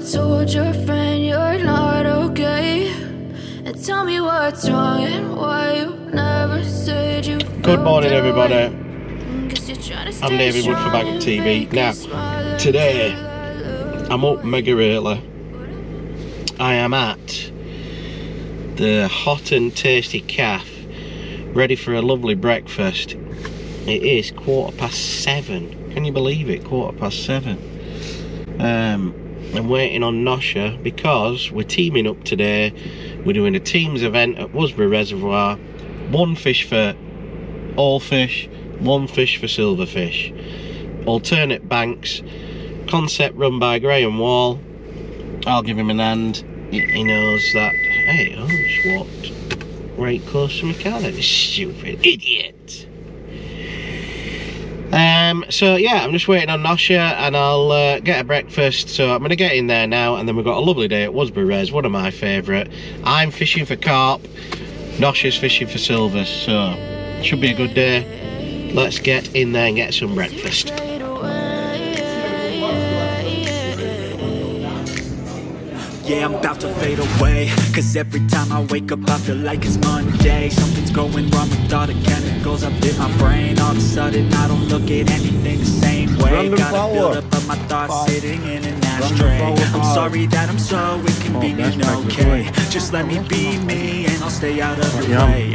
told your friend you're not okay. And tell me what's wrong and why you never said you. Good morning, everybody. I'm David Wood for BagUp TV. Now, today I'm up mega early. I am at the hot and tasty calf, ready for a lovely breakfast. It is quarter past seven. Can you believe it? Quarter past seven. Um, I'm waiting on Nosha because we're teaming up today. We're doing a teams event at Worsbrough Reservoir. One fish for all fish, one fish for silverfish. Alternate banks. Concept run by Graham Wall. I'll give him an hand. He, knows that. Hey, oh, just walked right close to my car. Stupid idiot. Um, so yeah, I'm just waiting on Nosha and I'll uh, get a breakfast. So I'm going to get in there now and then we've got a lovely day at Worsbrough Res, one of my favourite. I'm fishing for carp, Nosha's fishing for silver, so should be a good day. Let's get in there and get some breakfast. Yeah, I'm about to fade away. Cause every time I wake up I feel like it's Monday. Something's going wrong with all the chemicals up in my brain. All of a sudden I don't look at anything the same way. Gotta build up of my thoughts Five. sitting in an ashtray. I'm sorry that I'm so inconvenient, that's okay? Just let me be me and I'll stay out of your way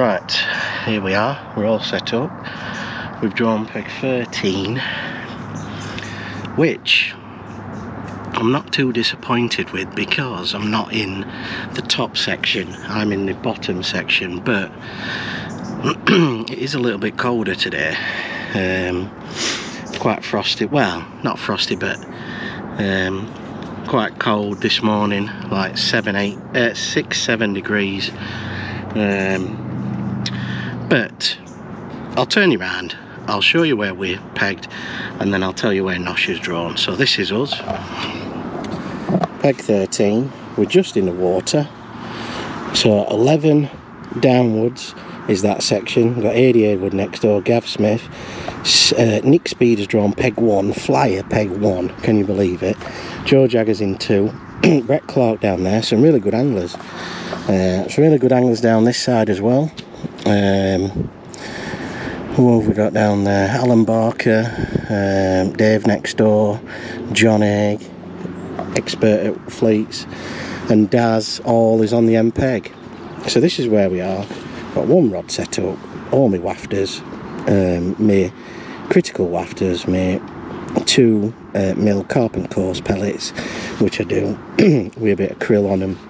Right, here we are. We're all set up. We've drawn peg 13, which I'm not too disappointed with because I'm not in the top section. I'm in the bottom section, but it is a little bit colder today. Um, quite frosty. Well, not frosty, but um, quite cold this morning. Like seven, eight, uh, six, seven degrees. Um, but I'll turn you around. I'll show you where we're pegged and then I'll tell you where Nosh is drawn. So this is us. Peg 13 we're just in the water. So 11 downwards is that section. We've got Adi Wood next door Gav Smith. Uh, Nick Speed has drawn peg 1 Flyer peg 1 can you believe it? Joe Jagger's in 2 Brett Clark down there. Some really good anglers. Uh, some really good anglers down this side as well um, who have we got down there? Alan Barker, um, Dave next door, John Egg, expert at fleets, and Daz all is on the end peg. So this is where we are. Got one rod set up, all my wafters, um, my critical wafters, my two uh, mil carpent coarse pellets, which I do with a bit of krill on them.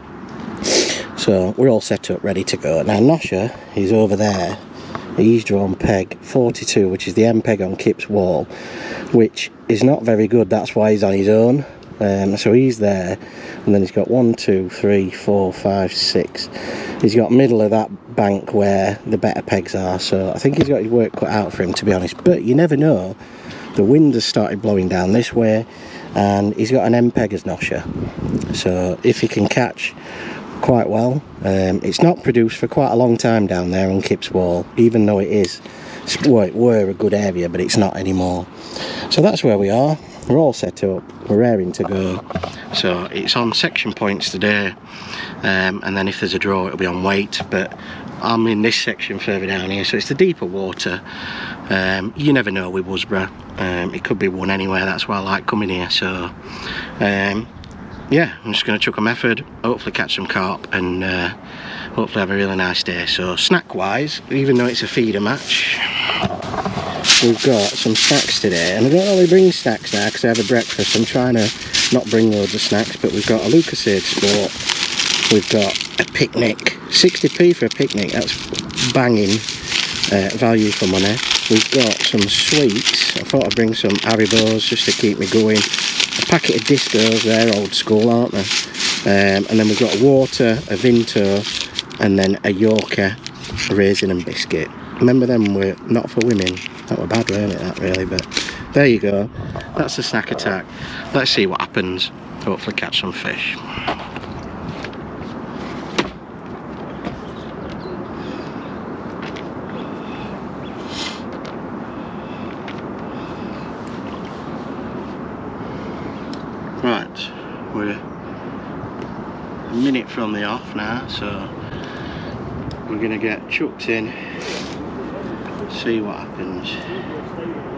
So we're all set up, ready to go. Now Nosha is over there. He's drawn peg 42, which is the end peg on Kip's wall, which is not very good. That's why he's on his own. Um, so he's there, and then he's got one, two, three, four, five, six. He's got middle of that bank where the better pegs are. So I think he's got his work cut out for him, to be honest. But you never know. The wind has started blowing down this way, and he's got an end peg as nosher. So if he can catch quite well, um, it's not produced for quite a long time down there on Kip's Wall, even though it is. Well, it were a good area, but it's not anymore. So that's where we are. We're all set up. We're raring to go. So it's on section points today, um, and then if there's a draw, it'll be on weight. But I'm in this section further down here, so it's the deeper water. Um, you never know with Worsbrough. Um, it could be one anywhere. That's why I like coming here. So um, yeah, I'm just going to chuck a method, hopefully catch some carp, and uh, hopefully have a really nice day. So snack wise, even though it's a feeder match, we've got some snacks today. And I don't really bring snacks now because I have a breakfast. I'm trying to not bring loads of snacks, but we've got a Lucozade Sport. We've got a picnic, 60p for a picnic, that's banging uh, value for money. We've got some sweets. I thought I'd bring some Haribos just to keep me going. A packet of discos, they're old school, aren't they? Um, and then we've got water, a Vimto, and then a Yorkie, raisin and biscuit. Remember them were not for women. That were bad, weren't it, that really? But there you go. That's the snack attack. Let's see what happens. Hopefully catch some fish. Right, we're a minute from the off now, so we're gonna get chucked in, see what happens.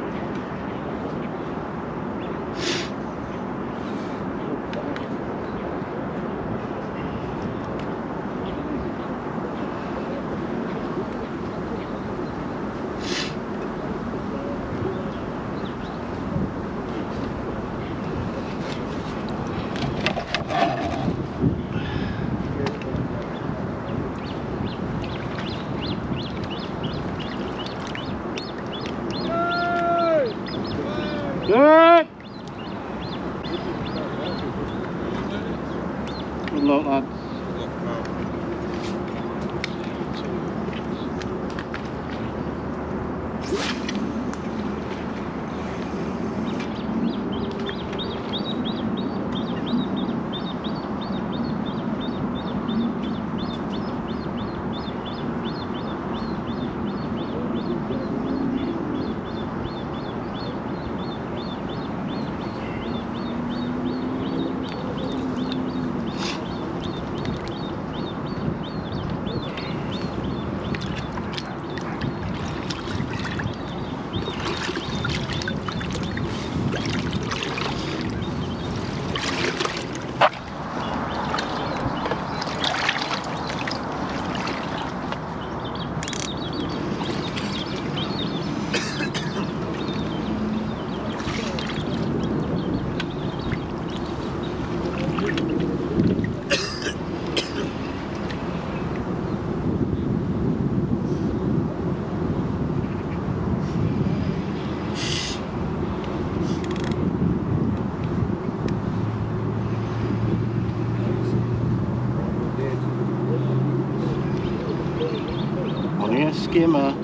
Only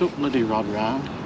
took bloody rod round.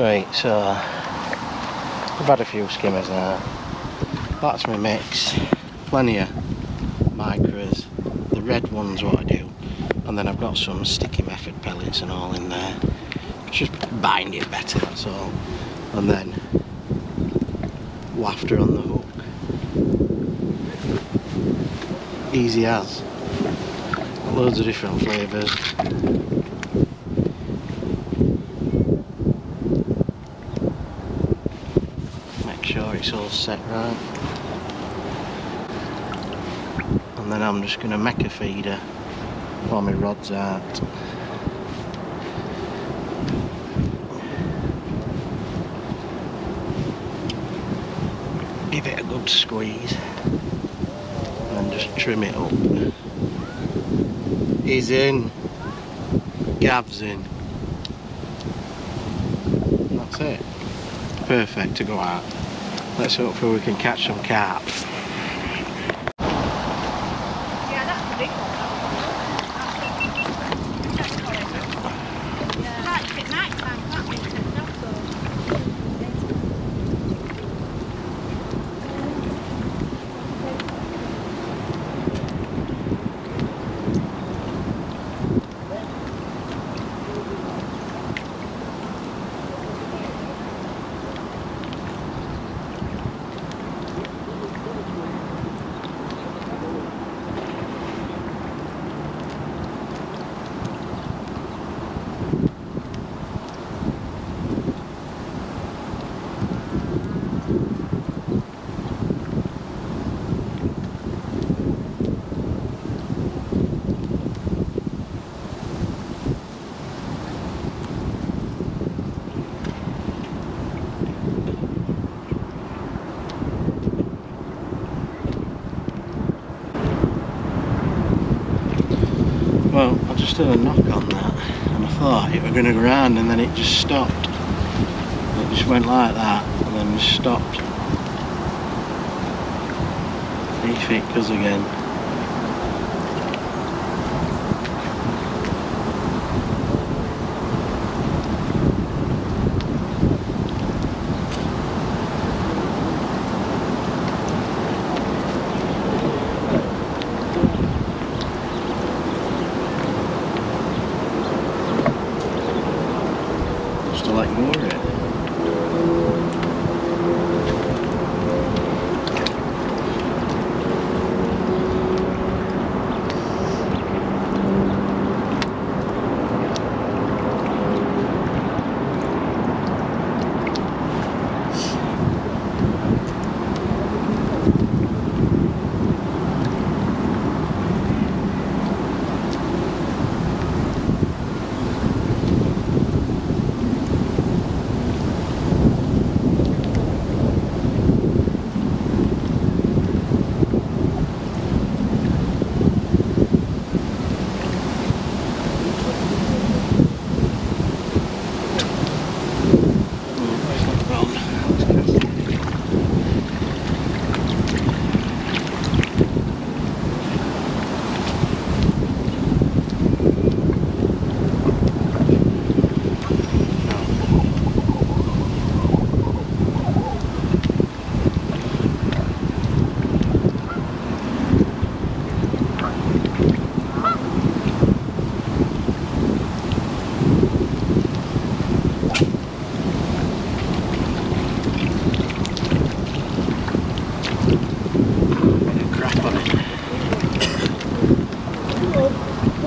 Right, so I've had a few skimmers now. That's my mix. Plenty of micros. The red one's what I do. And then I've got some sticky method pellets and all in there. Just bind it better, that's all. And then wafter on the hook. Easy as. Loads of different flavours. Make sure all set right. And then I'm just going to make a feeder while my rod's out. Give it a good squeeze and just trim it up. He's in. Gav's in. That's it. Perfect to go out. Let's hope we can catch some carp. A knock on that and I thought it were going to go and then it just stopped. It just went like that and then stopped. If it goes again.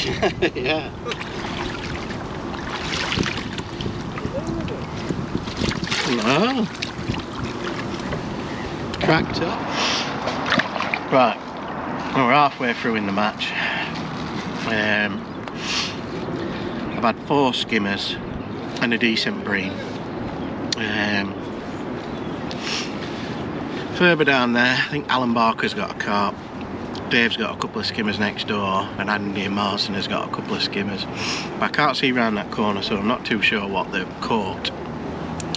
yeah. No. Cracked up. Right. We're halfway through in the match. Um, I've had four skimmers and a decent bream. Um, further down there, I think Alan Barker's got a carp. Dave's got a couple of skimmers next door, and Andy Marson has got a couple of skimmers. But I can't see round that corner, so I'm not too sure what they've caught.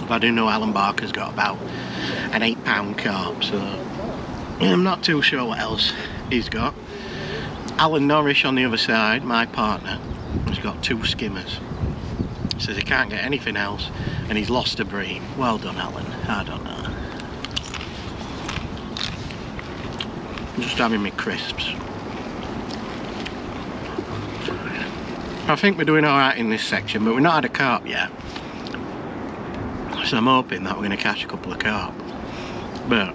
But I do know Alan Barker's got about an eight pound carp, so I'm not too sure what else he's got. Alan Norrish on the other side, my partner, has got two skimmers. Says he can't get anything else, and he's lost a bream. Well done, Alan. I don't know. I'm just having my crisps. I think we're doing alright in this section, but we've not had a carp yet. So I'm hoping that we're going to catch a couple of carp. But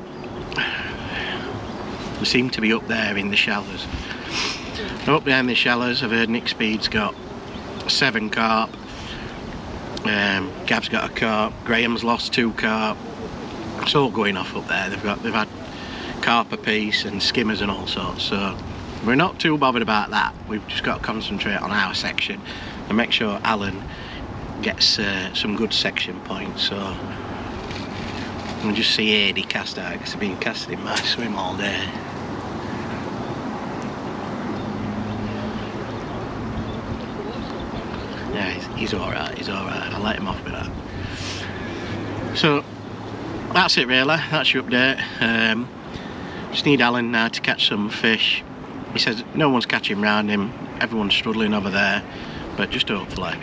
we seem to be up there in the shallows. Up there in the shallows, I've heard Nick Speed's got seven carp. Um, Gav's got a carp. Graham's lost two carp. It's all going off up there. They've got they've had carp a piece and skimmers and all sorts. So we're not too bothered about that. We've just got to concentrate on our section and make sure Alan gets uh, some good section points. So we'll just see Adi cast out because I've been casting in my swim all day. Yeah, he's, he's alright, he's alright. I'll let him off with that. So, that's it really, that's your update. Um, just need Alan now to catch some fish. He says no one's catching round him, everyone's struggling over there, but just hopefully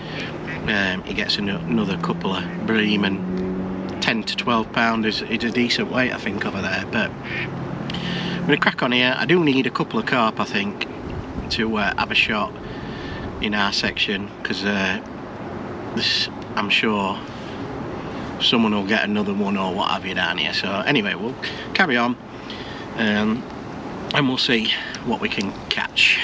um, he gets an another couple of bream and 10 to 12 pound is, is a decent weight I think over there. But I'm going to crack on here. I do need a couple of carp I think to uh, have a shot in our section because uh, this I'm sure someone will get another one or what have you down here so anyway we'll carry on um, and we'll see what we can catch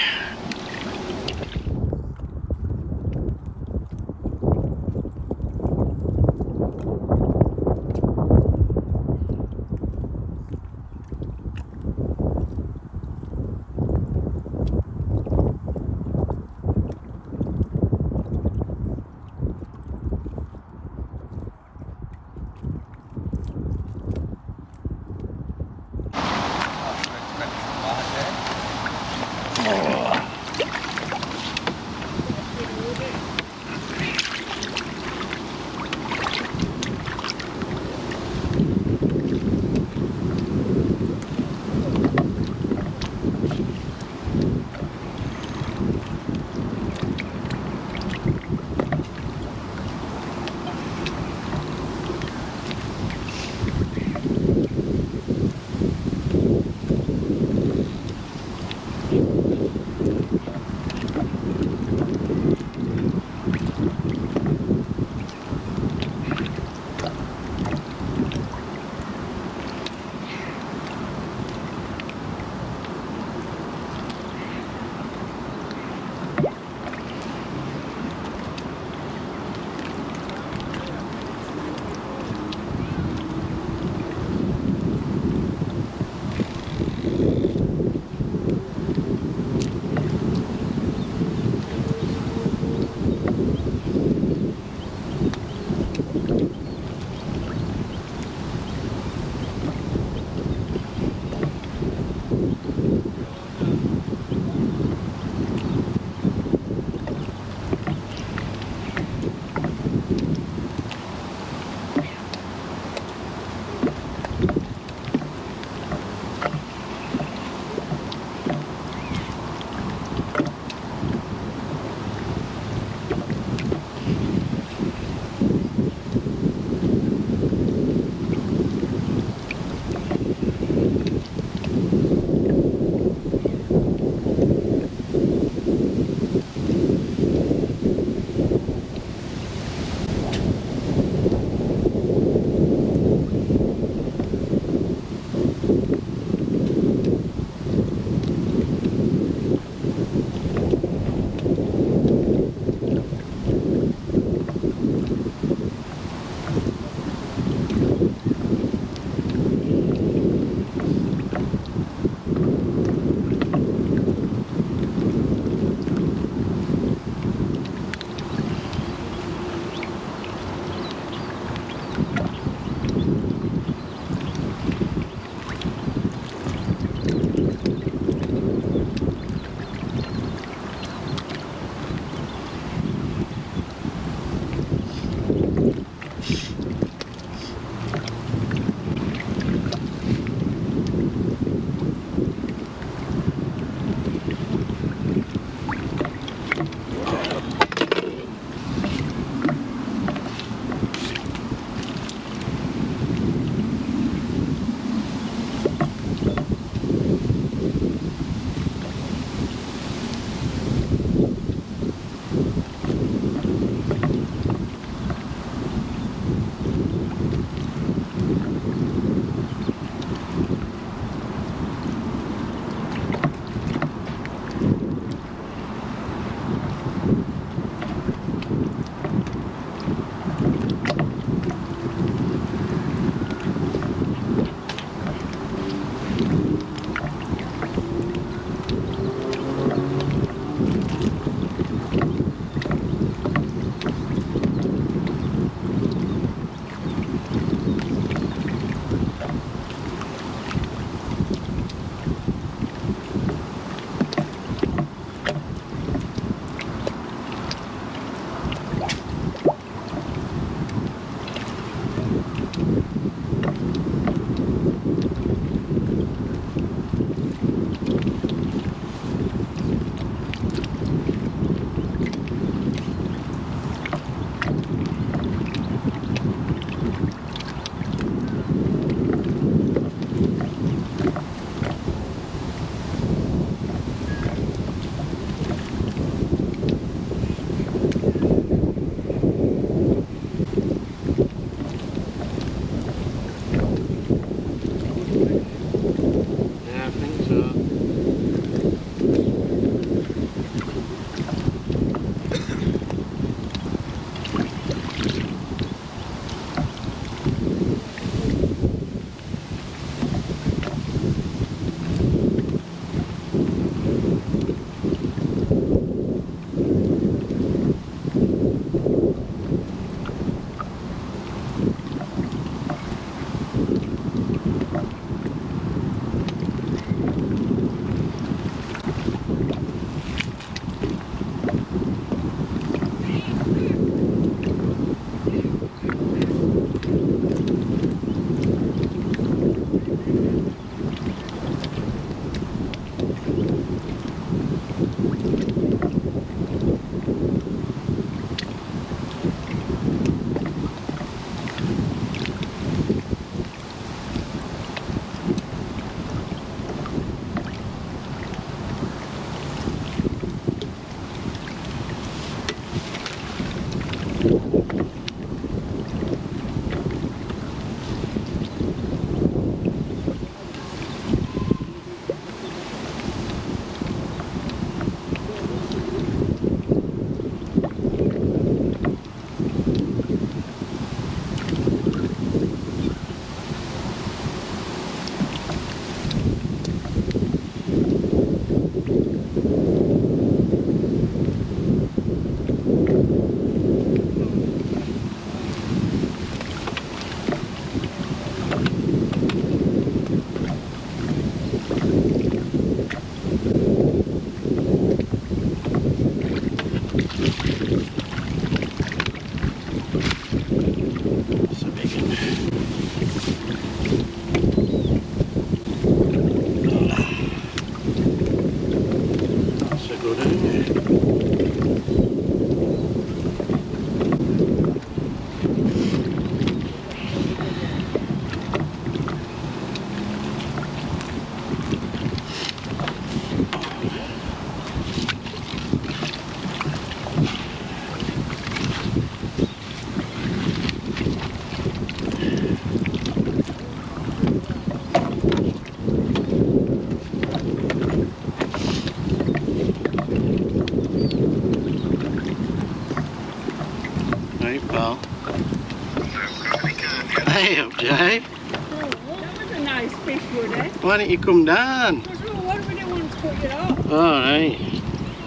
Why don't you come down? Because well, what do we do to put it up? Alright.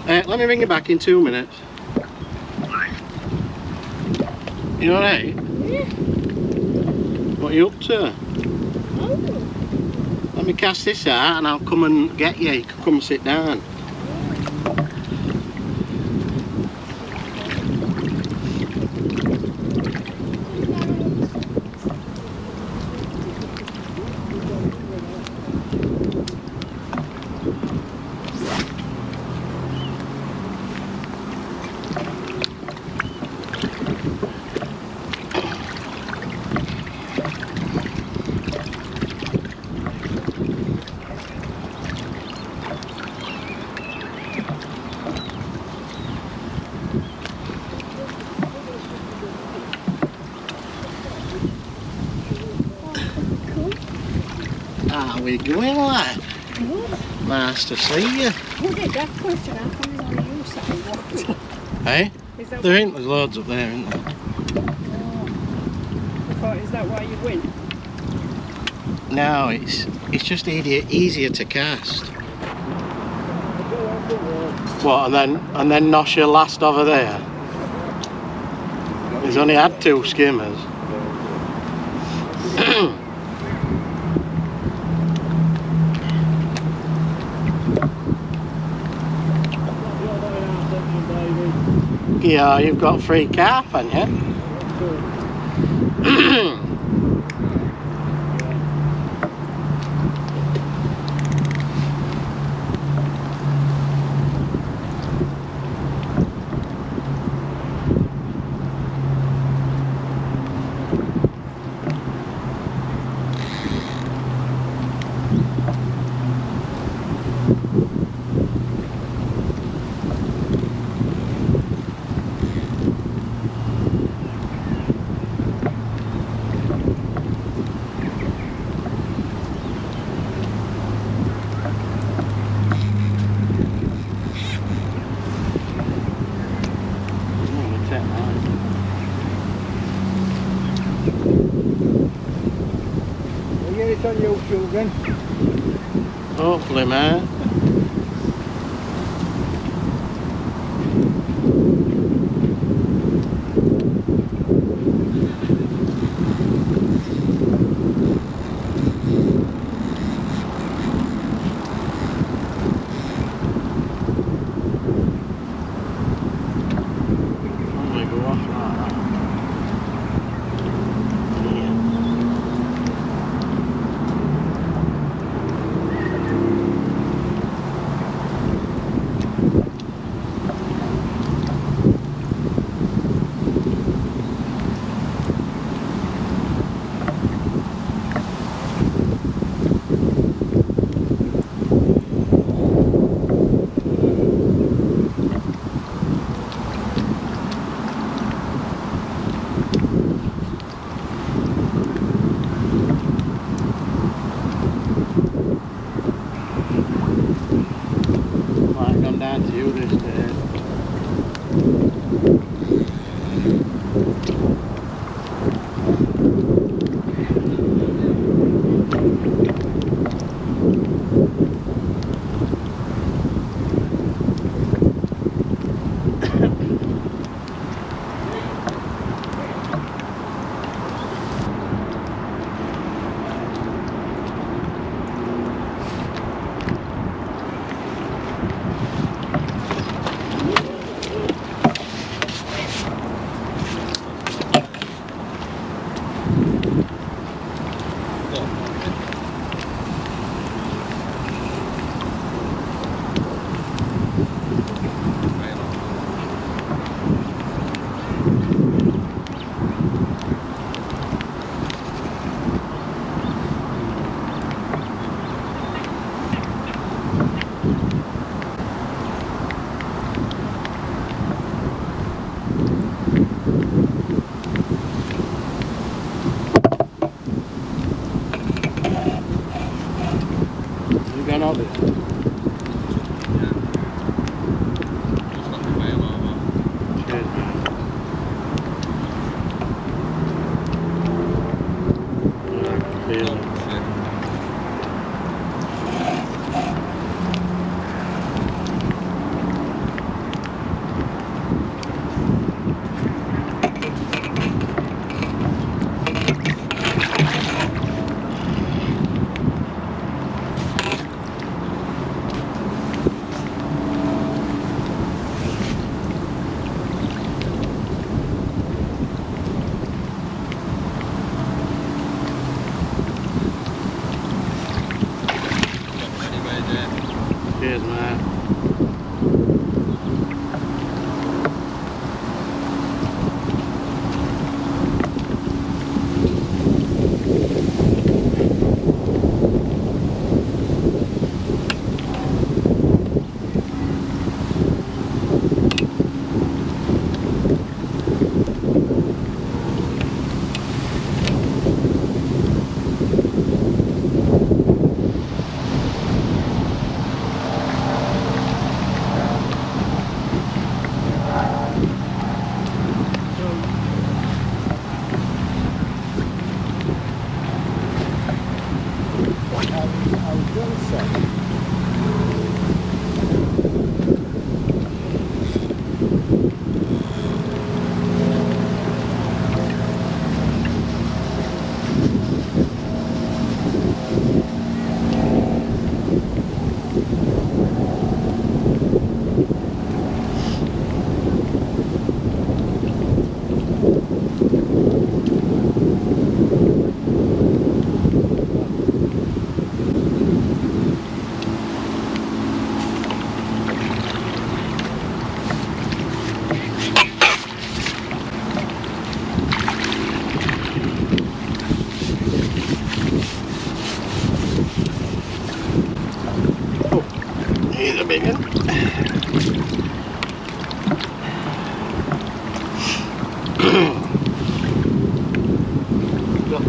Uh, let me ring you back in two minutes. You alright? Yeah. What are you up to? Oh. Let me cast this out and I'll come and get you. You can come and sit down. How we going, lad? Nice to see you. That question? On your side? Hey? Is There ain't there's loads up there, isn't there? Thought, is that why you win? No, it's it's just easier easier to cast. What and then and then Nosh your last over there? He's only had two skimmers. Yeah, you've got free calf, haven't you? We'll get on YouTube then. Hopefully, mate.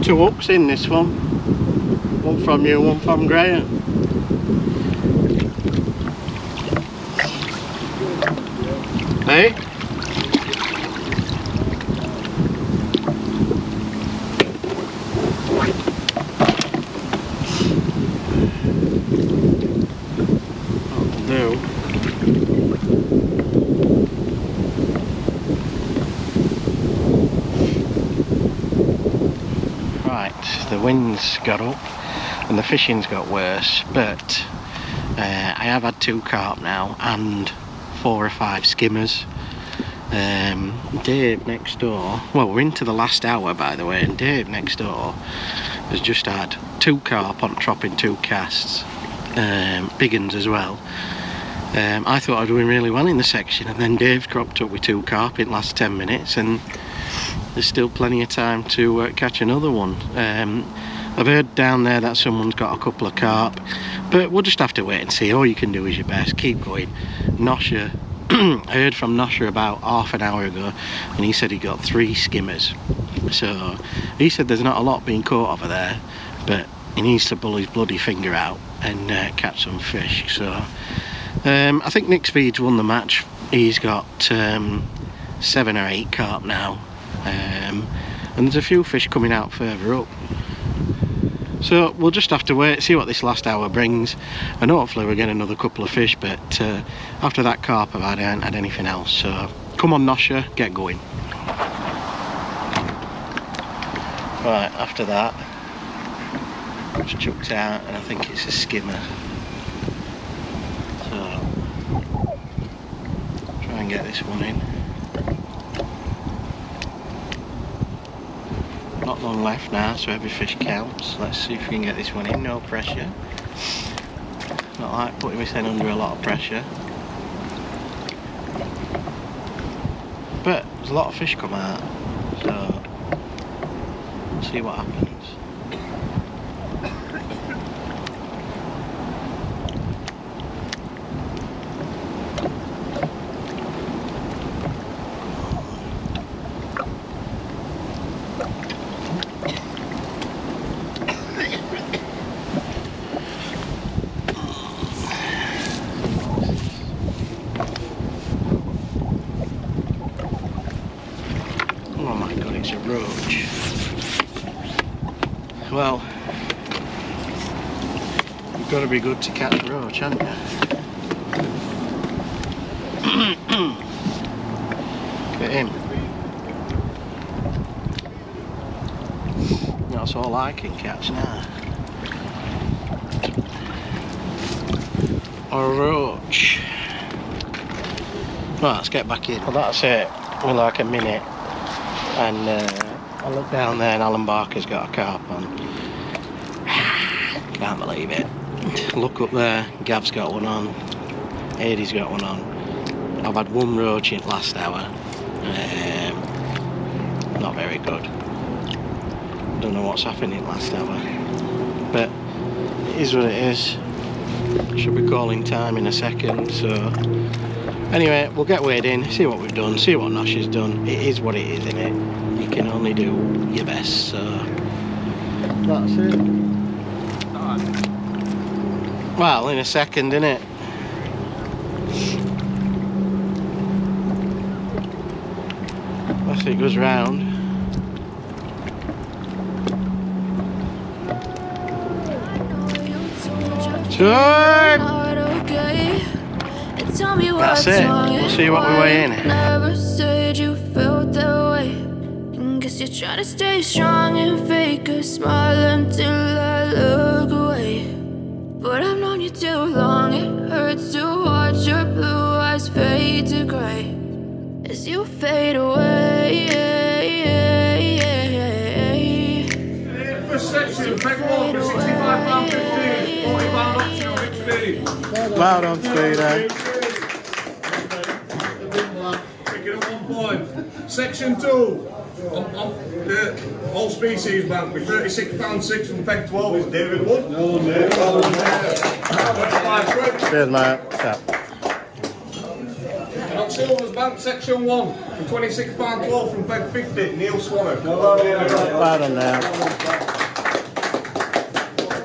Two hooks in this one. One from you, one from Graham. Hey? That'll do. Right, the winds got up and the fishing's got worse, but uh, I have had two carp now and four or five skimmers. Um, Dave next door, well, we're into the last hour by the way, and Dave next door has just had two carp on dropping two casts, um, big uns as well. Um, I thought I was doing really well in the section, and then Dave cropped up with two carp in the last 10 minutes, and there's still plenty of time to uh, catch another one. Um, I've heard down there that someone's got a couple of carp, but we'll just have to wait and see. All you can do is your best, keep going. Nosher, I heard from Nosher about half an hour ago, and he said he got three skimmers. So he said there's not a lot being caught over there, but he needs to pull his bloody finger out and uh, catch some fish. So Um, I think Nick Speed's won the match. He's got um, seven or eight carp now. Um, and there's a few fish coming out further up. So we'll just have to wait, see what this last hour brings, and hopefully we'll get another couple of fish. But uh, after that carp I've had, I haven't had anything else. So come on, Nosha, get going. Right, after that, it's chucked out, and I think it's a skimmer. So try and get this one in. Not long left now, so every fish counts. Let's see if we can get this one in, no pressure. Not like putting this in under a lot of pressure. But there's a lot of fish come out, so see what happens. Oh my god, it's a roach. Well, you've got to be good to catch a roach, haven't you? Get him. That's all I can catch now. A roach. Right, let's get back in. Well, that's it. We're like a minute and uh, I look down there and Alan Barker's got a carp on. Can't believe it. Look up there, Gav's got one on, Eddie's got one on. I've had one roach in last hour. Um, not very good. Don't know what's happening last hour. But it is what it is. Should be calling time in a second, so Anyway, we'll get weighed in, see what we've done, see what Nosh has done. It is what it is, isn't it? You can only do your best, so that's it. Well, in a second? Unless it goes round. Time! That's it. We'll see what we weigh in. Never said you felt that way. Guess you're trying to stay strong and fake a smile until I look away. But you too long, it hurts to watch your blue eyes fade to gray as you fade away. First section, peg one for £65.15, £40 optional, Nick Speed. Well done, Speeder. Picking up one point. Section two, on, on the all species bank with £36.6 from peg 12 is David Wood. No, David. Five. Cheers, mate. Yeah. And on Silver's bank, section one, for £26.12 from peg 50, Neil Swanner. Well Well done there.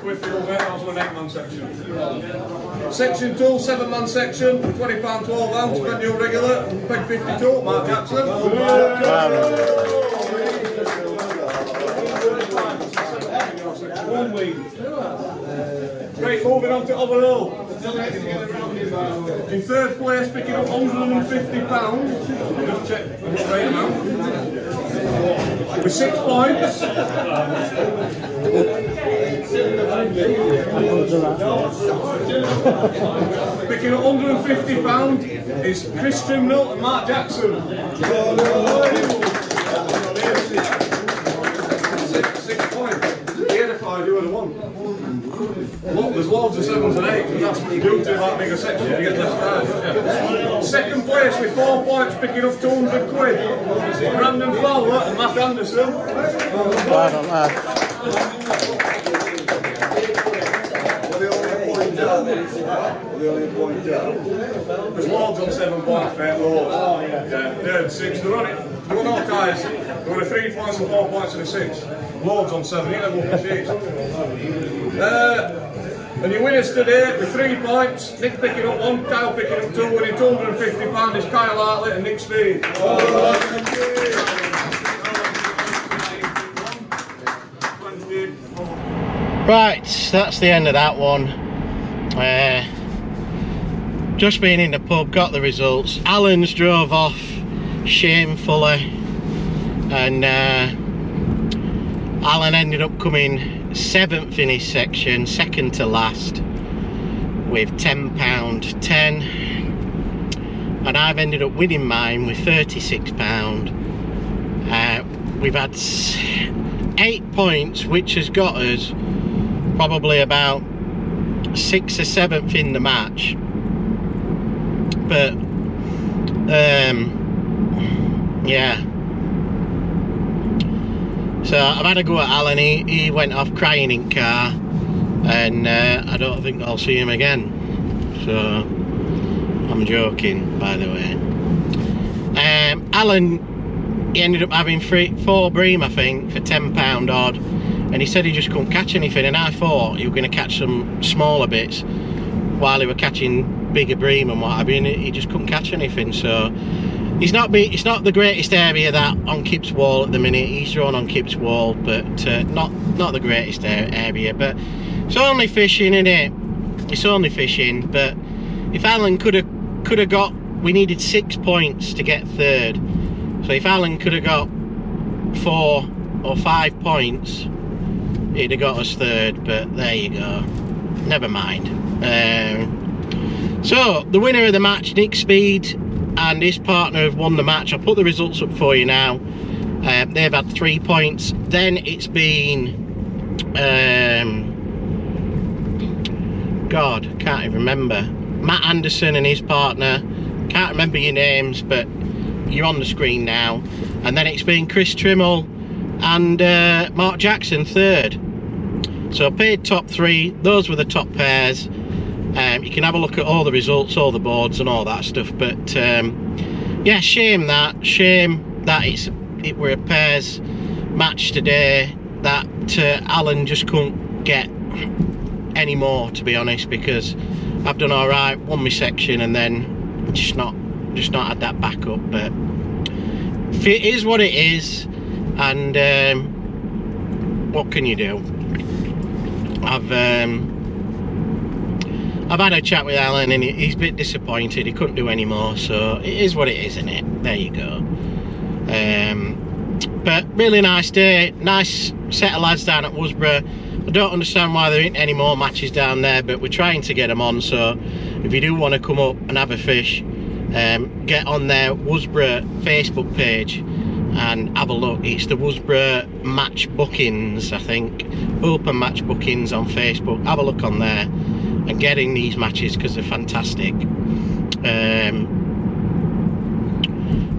Whitfield, mate, that an eight-man section. Section two, seven-man section, twenty pound twelve ounce, brand new regular, peg fifty-two, Mark Jackson. Well done. Right, moving on to Overall. In third place, picking up £150. Just check the right amount. With six points. Picking up £150 is Chris Trimnell and Mark Jackson. Had a five, you one. Look, there's loads of sevens and eights, and that's what you do to that bigger section, you get less time. Second place with four points, picking up 200 quid. Brandon Fowler and Matt Anderson. Well done, lad. There's loads on seven points, mate, loads. Oh, yeah. Yeah, six, they're on it. Were no ties. There were three points and four points and a six. Loads on seven, look at sheets. Uh, And your winners today with three points, Nick picking up one, Kyle picking up two, winning £250 is Kyle Hartley and Nick Speed. Right, that's the end of that one. Uh, just been in the pub, got the results. Alan's drove off shamefully, and uh, Alan ended up coming seventh in his section, second to last, with £10, 10 and I've ended up winning mine with £36. Uh, we've had eight points, which has got us probably about sixth or seventh in the match. But, um, yeah. So I've had a go at Alan. He, he went off crying in car, and uh, I don't think I'll see him again. So I'm joking, by the way. Um, Alan, he ended up having three, four bream, I think, for ten pound odd, and he said he just couldn't catch anything. And I thought he was going to catch some smaller bits while he were catching bigger bream and what have you. And he just couldn't catch anything. So not be, it's not the greatest area that on Kip's Wall at the minute. He's drawn on Kip's Wall, but uh, not not the greatest area. But it's only fishing, in it? It's only fishing. But if Alan could have could have got, we needed six points to get third. So if Alan could have got four or five points, he'd have got us third. But there you go. Never mind. Um, so the winner of the match, Nick Speed, and his partner have won the match. I'll put the results up for you now. Um, they've had three points. Then it's been, um, God, can't even remember. Matt Anderson and his partner. Can't remember your names, but you're on the screen now. And then it's been Chris Trimmel and uh, Mark Jackson third. So I paid top three. Those were the top pairs. Um, you can have a look at all the results, all the boards and all that stuff. But um, yeah, shame that. Shame that it's it were a pairs match today that uh, Alan just couldn't get any more, to be honest, because I've done all right, won my section, and then just not just not had that backup. But it is what it is, and um, what can you do? I've um, I've had a chat with Alan and he's a bit disappointed. He couldn't do any more, so it is what it is, isn't it? There you go. Um, but really nice day, nice set of lads down at Worsbrough. I don't understand why there ain't any more matches down there, but we're trying to get them on. So if you do want to come up and have a fish, um, get on their Worsbrough Facebook page and have a look. It's the Worsbrough match bookings, I think. Open match bookings on Facebook. Have a look on there and getting these matches because they're fantastic. Um,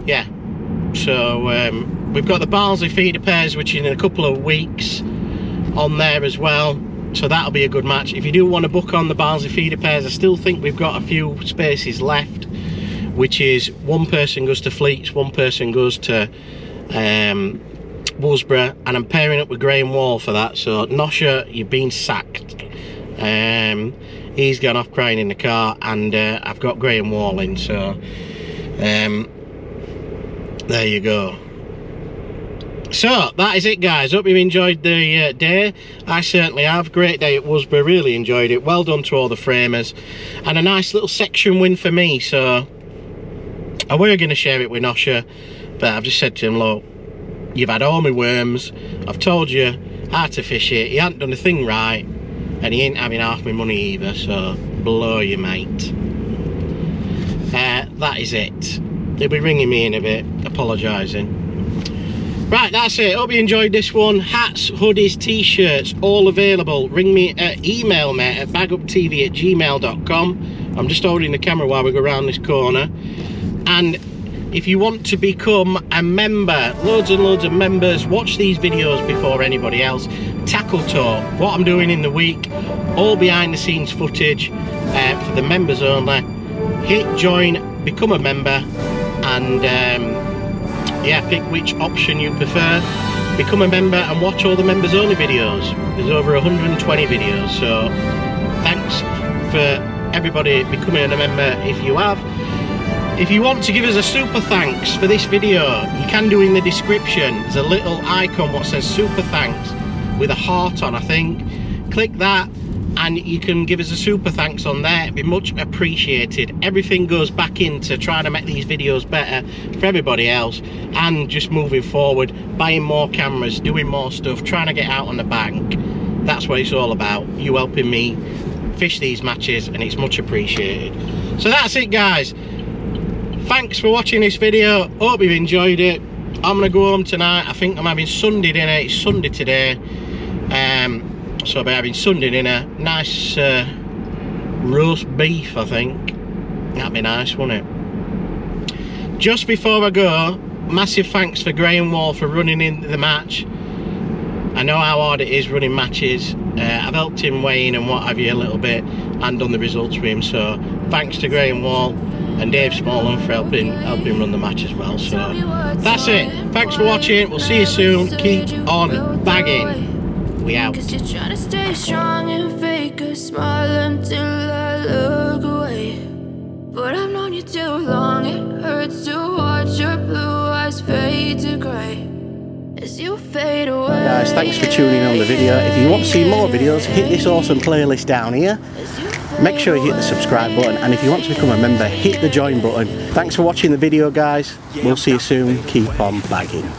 yeah, so um, we've got the Barnsley feeder pairs, which is in a couple of weeks on there as well. So that'll be a good match. If you do want to book on the Barnsley feeder pairs, I still think we've got a few spaces left, which is one person goes to Fleets, one person goes to um, and I'm pairing up with Graham Wall for that. So Nosha, you've been sacked. Um, he's gone off crying in the car, and uh, I've got Graham Wall in. So um, there you go. So that is it, guys. Hope you enjoyed the uh, day. I certainly have. Great day at Worsbrough. Really enjoyed it. Well done to all the framers, and a nice little section win for me. So I were going to share it with Nosha, but I've just said to him, look, you've had all my worms. I've told you how to fish it. You haven't done a thing right, and he ain't having half my money either. So blow you, mate. Uh, that is it. He'll be ringing me in a bit, apologising. Right, that's it. Hope you enjoyed this one. Hats, hoodies, t-shirts, all available. Ring me, uh, email me at baguptv at gmail.com. I'm just holding the camera while we go around this corner. And if you want to become a member, loads and loads of members, watch these videos before anybody else. Tackle Talk, what I'm doing in the week, all behind the scenes footage uh, for the members only. Hit join, become a member, and um, yeah, pick which option you prefer. Become a member and watch all the members only videos. There's over 120 videos, so thanks for everybody becoming a member if you have. If you want to give us a super thanks for this video, you can do in the description. There's a little icon what says super thanks with a heart on, I think. Click that and you can give us a super thanks on there. It'd be much appreciated. Everything goes back into trying to make these videos better for everybody else and just moving forward, buying more cameras, doing more stuff, trying to get out on the bank. That's what it's all about. You helping me fish these matches and it's much appreciated. So that's it guys thanks for watching this video hope you've enjoyed it i'm gonna go home tonight i think i'm having sunday dinner it's sunday today um, so i'll be having sunday dinner nice uh, roast beef i think that'd be nice wouldn't it just before i go massive thanks for graham wall for running in the match I know how hard it is running matches. Uh, I've helped him Wayne and what have you a little bit and done the results with him. So thanks to Graham Wall and Dave Smallham for helping helping run the match as well. So that's it. Thanks for watching. We'll see you soon. Keep on bagging. We out. Cause you're trying to stay strong and fake a smile until I look away. But I've known you too long, it hurts to watch your blue eyes fade to grey. As you fade away. Guys, thanks for tuning in on the video. If you want to see more videos, hit this awesome playlist down here. Make sure you hit the subscribe button and if you want to become a member, hit the join button. Thanks for watching the video guys. We'll see you soon. Keep on bagging.